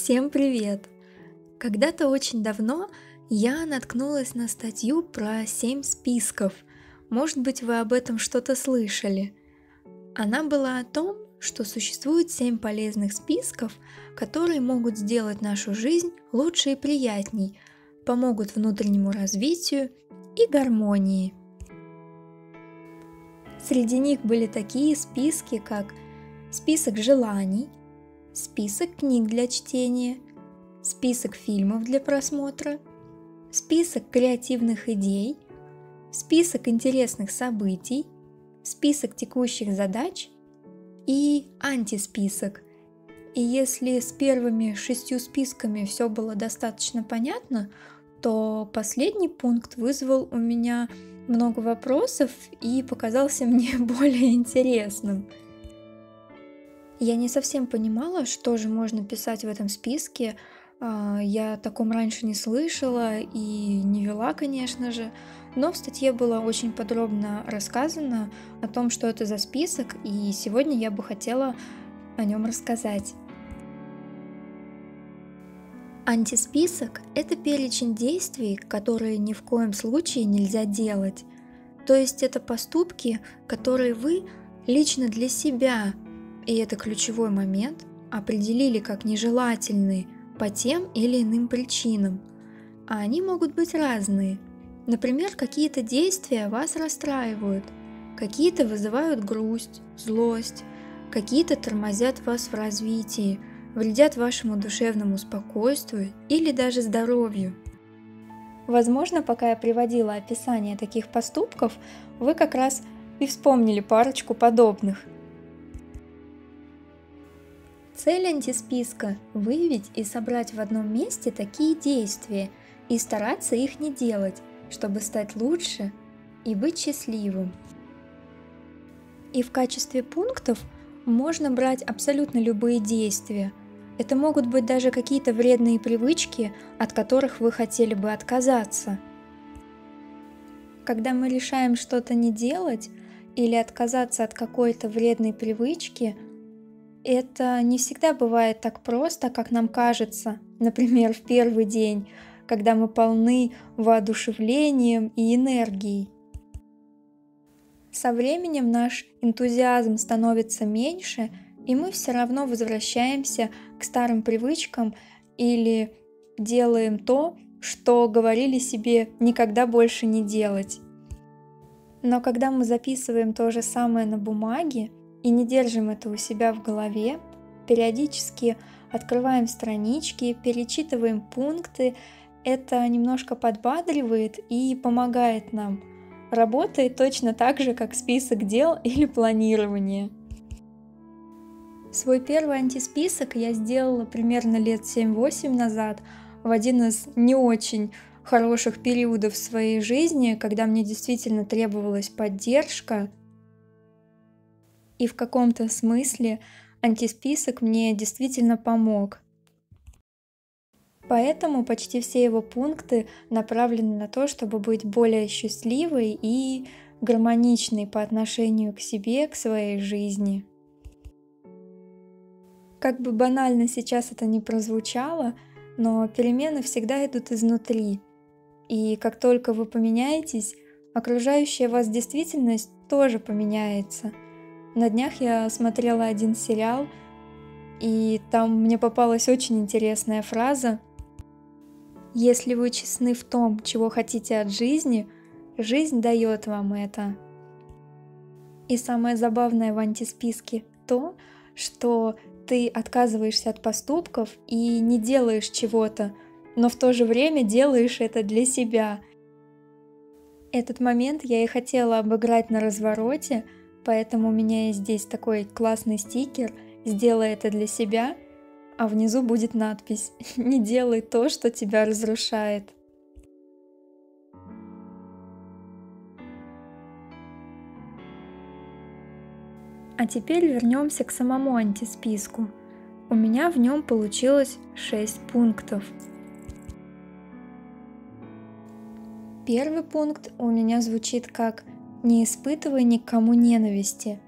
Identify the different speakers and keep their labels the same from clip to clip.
Speaker 1: Всем привет! Когда-то очень давно я наткнулась на статью про 7 списков. Может быть, вы об этом что-то слышали. Она была о том, что существует 7 полезных списков, которые могут сделать нашу жизнь лучше и приятней, помогут внутреннему развитию и гармонии. Среди них были такие списки, как список желаний, список книг для чтения, список фильмов для просмотра, список креативных идей, список интересных событий, список текущих задач и антисписок. И если с первыми шестью списками все было достаточно понятно, то последний пункт вызвал у меня много вопросов и показался мне более интересным. Я не совсем понимала, что же можно писать в этом списке. А, я о таком раньше не слышала и не вела, конечно же. Но в статье было очень подробно рассказано о том, что это за список, и сегодня я бы хотела о нем рассказать. Антисписок – это перечень действий, которые ни в коем случае нельзя делать. То есть это поступки, которые вы лично для себя и это ключевой момент, определили как нежелательные по тем или иным причинам. А они могут быть разные. Например, какие-то действия вас расстраивают, какие-то вызывают грусть, злость, какие-то тормозят вас в развитии, вредят вашему душевному спокойствию или даже здоровью. Возможно, пока я приводила описание таких поступков, вы как раз и вспомнили парочку подобных – Цель антисписка – выявить и собрать в одном месте такие действия и стараться их не делать, чтобы стать лучше и быть счастливым. И в качестве пунктов можно брать абсолютно любые действия. Это могут быть даже какие-то вредные привычки, от которых вы хотели бы отказаться. Когда мы решаем что-то не делать или отказаться от какой-то вредной привычки – это не всегда бывает так просто, как нам кажется. Например, в первый день, когда мы полны воодушевлением и энергией. Со временем наш энтузиазм становится меньше, и мы все равно возвращаемся к старым привычкам или делаем то, что говорили себе никогда больше не делать. Но когда мы записываем то же самое на бумаге, и не держим это у себя в голове, периодически открываем странички, перечитываем пункты, это немножко подбадривает и помогает нам. Работает точно так же, как список дел или планирование. Свой первый антисписок я сделала примерно лет 7-8 назад, в один из не очень хороших периодов своей жизни, когда мне действительно требовалась поддержка, и в каком-то смысле антисписок мне действительно помог. Поэтому почти все его пункты направлены на то, чтобы быть более счастливой и гармоничной по отношению к себе, к своей жизни. Как бы банально сейчас это ни прозвучало, но перемены всегда идут изнутри. И как только вы поменяетесь, окружающая вас действительность тоже поменяется – на днях я смотрела один сериал, и там мне попалась очень интересная фраза. Если вы честны в том, чего хотите от жизни, жизнь дает вам это. И самое забавное в антисписке то, что ты отказываешься от поступков и не делаешь чего-то, но в то же время делаешь это для себя. Этот момент я и хотела обыграть на развороте, Поэтому у меня есть здесь такой классный стикер «Сделай это для себя», а внизу будет надпись «Не делай то, что тебя разрушает». А теперь вернемся к самому антисписку. У меня в нем получилось 6 пунктов. Первый пункт у меня звучит как не испытывай никому ненависти.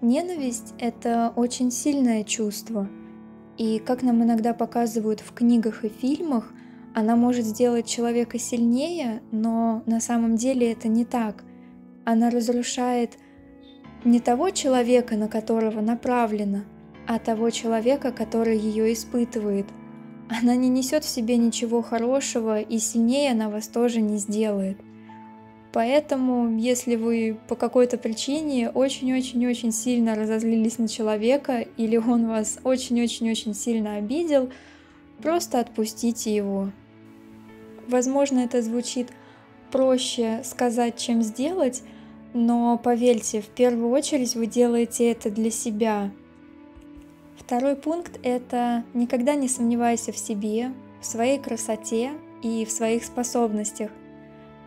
Speaker 1: Ненависть – это очень сильное чувство. И как нам иногда показывают в книгах и фильмах, она может сделать человека сильнее, но на самом деле это не так. Она разрушает не того человека, на которого направлена, а того человека, который ее испытывает. Она не несет в себе ничего хорошего, и сильнее она вас тоже не сделает. Поэтому, если вы по какой-то причине очень-очень-очень сильно разозлились на человека, или он вас очень-очень-очень сильно обидел, просто отпустите его. Возможно, это звучит проще сказать, чем сделать, но поверьте, в первую очередь вы делаете это для себя. Второй пункт – это никогда не сомневайся в себе, в своей красоте и в своих способностях.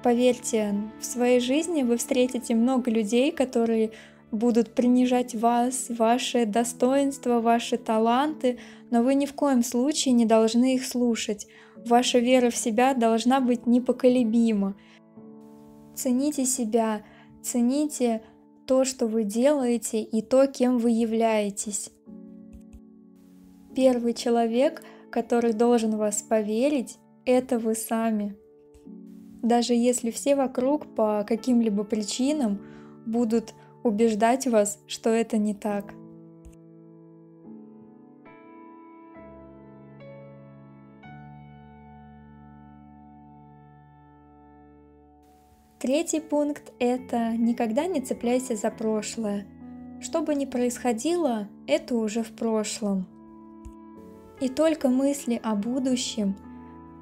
Speaker 1: Поверьте, в своей жизни вы встретите много людей, которые будут принижать вас, ваши достоинства, ваши таланты, но вы ни в коем случае не должны их слушать. Ваша вера в себя должна быть непоколебима. Цените себя, цените то, что вы делаете и то, кем вы являетесь. Первый человек, который должен вас поверить, это вы сами. Даже если все вокруг по каким-либо причинам будут убеждать вас, что это не так. Третий пункт – это никогда не цепляйся за прошлое. Что бы ни происходило, это уже в прошлом. И только мысли о будущем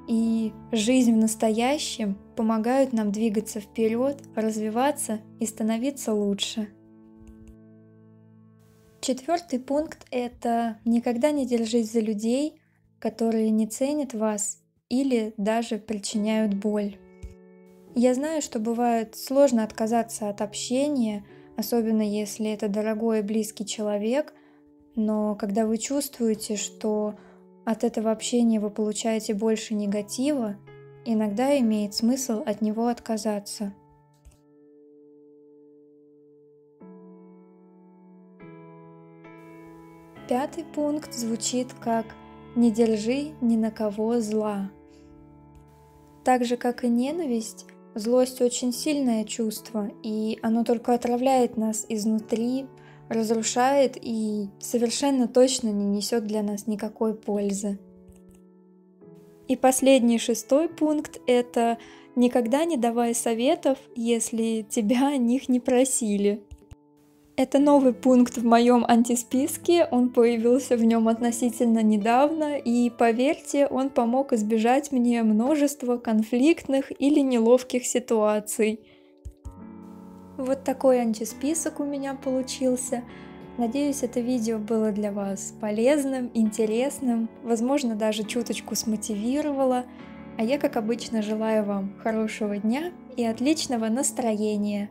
Speaker 1: и жизнь в настоящем помогают нам двигаться вперед, развиваться и становиться лучше. Четвертый пункт – это никогда не держись за людей, которые не ценят вас или даже причиняют боль. Я знаю, что бывает сложно отказаться от общения, особенно если это дорогой и близкий человек, но когда вы чувствуете, что от этого общения вы получаете больше негатива, иногда имеет смысл от него отказаться. Пятый пункт звучит как «не держи ни на кого зла». Так же, как и ненависть, злость очень сильное чувство, и оно только отравляет нас изнутри, разрушает и совершенно точно не несет для нас никакой пользы. И последний шестой пункт – это никогда не давай советов, если тебя о них не просили. Это новый пункт в моем антисписке, он появился в нем относительно недавно, и поверьте, он помог избежать мне множества конфликтных или неловких ситуаций. Вот такой антисписок у меня получился. Надеюсь, это видео было для вас полезным, интересным, возможно, даже чуточку смотивировало. А я, как обычно, желаю вам хорошего дня и отличного настроения.